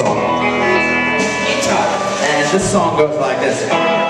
song. And this song goes like this.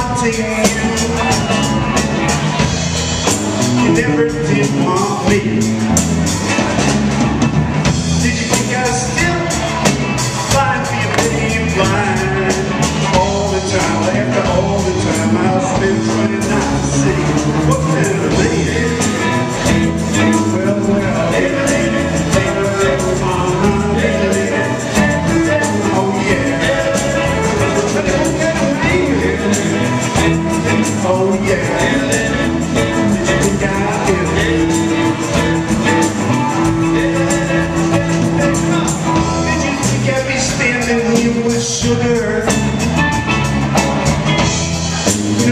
to you You never did want me.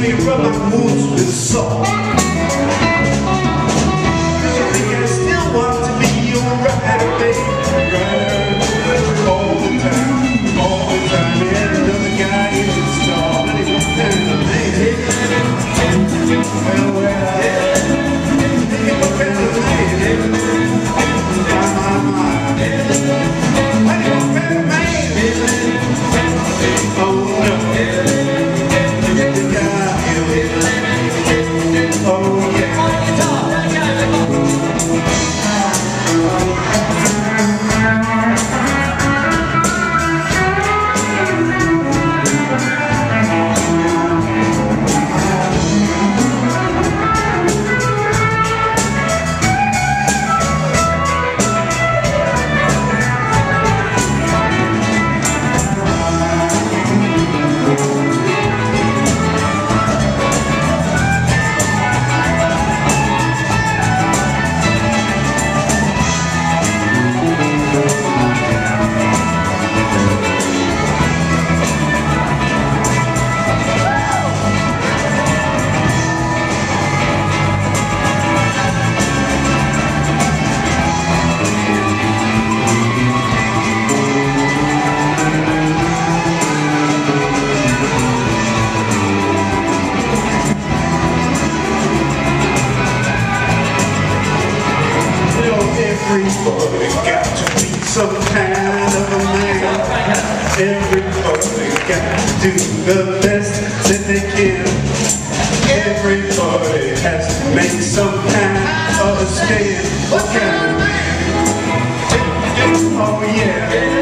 till you rub my wounds with salt. got to do the best that they can. Everybody has to make some kind of a stand. What can of do? Oh yeah.